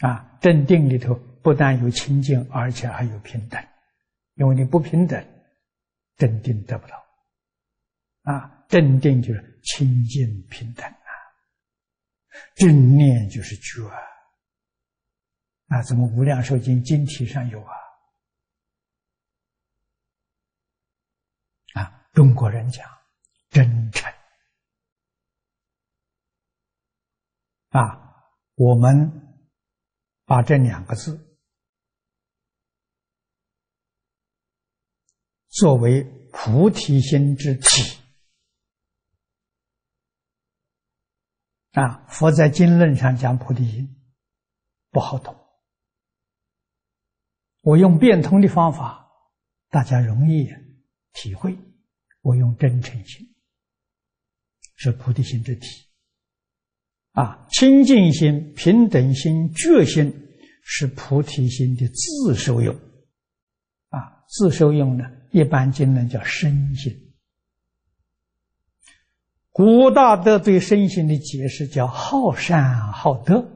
啊，正定里头不但有清净，而且还有平等，因为你不平等，正定得不到。啊，正定就是清净平等啊，正念就是觉啊。怎么《无量寿经》经题上有啊？啊，中国人讲真诚啊，我们把这两个字作为菩提心之体啊，佛在经论上讲菩提心不好懂。我用变通的方法，大家容易体会。我用真诚心，是菩提心之体。啊，清净心、平等心、觉心，是菩提心的自受用。啊，自受用呢，一般经论叫身心。古大德对身心的解释叫好善好德。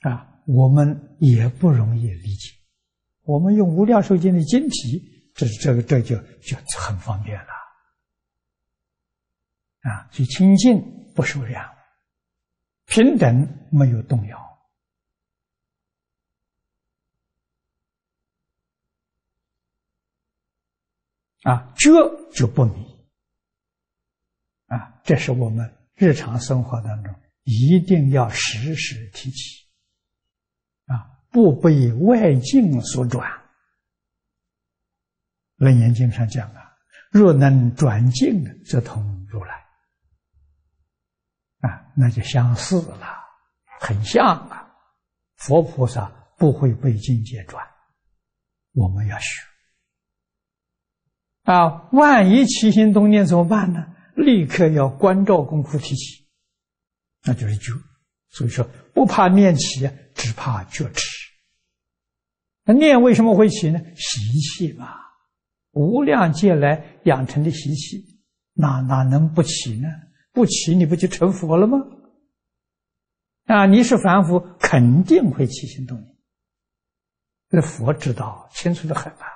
啊。我们也不容易理解，我们用无量寿经的经题，这这个这就就很方便了，啊，去清净不受量，平等没有动摇，啊，觉就不迷，啊，这是我们日常生活当中一定要时时提起。啊不被外境所转，《楞严经》上讲啊，若能转境，则同如来。啊，那就相似了，很像啊。佛菩萨不会被境界转，我们要学。啊，万一起心动念怎么办呢？立刻要关照功夫提起，那就是觉。所以说，不怕念起，只怕觉迟。那念为什么会起呢？习气嘛，无量劫来养成的习气，哪哪能不起呢？不起你不就成佛了吗？啊，你是凡夫，肯定会起心动念。这佛知道清楚的很啊。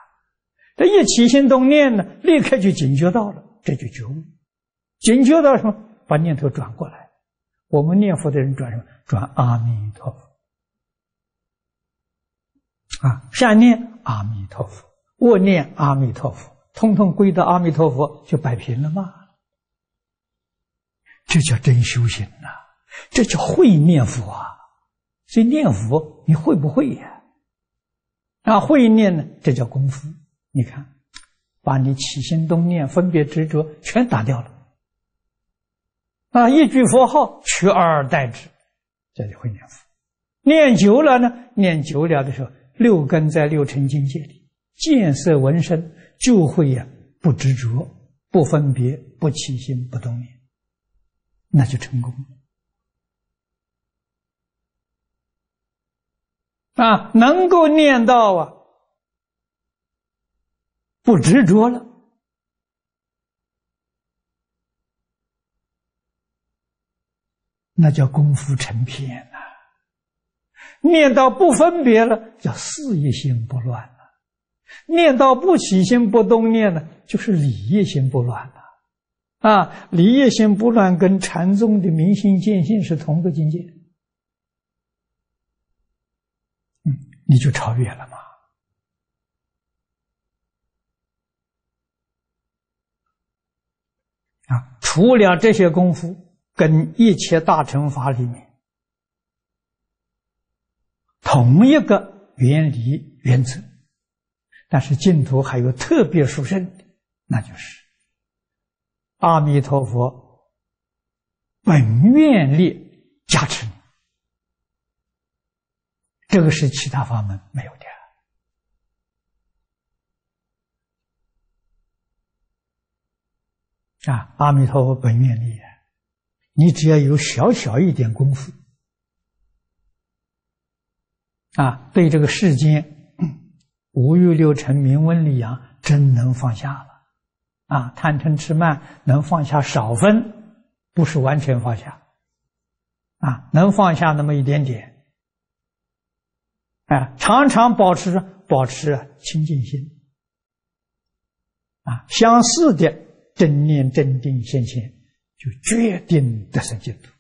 这一起心动念呢，立刻就警觉到了，这就觉悟。警觉到什么？把念头转过来。我们念佛的人转什么？转阿弥陀佛。啊，善念阿弥陀佛，恶念阿弥陀佛，通通归到阿弥陀佛，就摆平了吗？这叫真修行呐，这叫会念佛啊！所以念佛，你会不会呀？啊，会念呢，这叫功夫。你看，把你起心动念、分别执着全打掉了。啊，一句佛号取而代之，这就会念佛。念久了呢，念久了的时候。六根在六尘境界里，见色闻声就会呀不执着、不分别、不起心、不动念，那就成功了啊！能够念到啊，不执着了，那叫功夫成片呐。念到不分别了，叫事业心不乱了；念到不起心不动念了，就是理业心不乱了。啊，离业心不乱，跟禅宗的明心见性是同个境界。嗯，你就超越了嘛。啊，除了这些功夫，跟一切大乘法里面。同一个原理原则，但是净土还有特别殊胜的，那就是阿弥陀佛本愿力加持，这个是其他法门没有的啊！阿弥陀佛本愿力，你只要有小小一点功夫。啊，对这个世间五欲六尘、名闻利养，真能放下了。啊，贪嗔痴慢能放下少分，不是完全放下。啊，能放下那么一点点。啊，常常保持保持清净心。啊，相似的正念正定心性，就决定得生净土。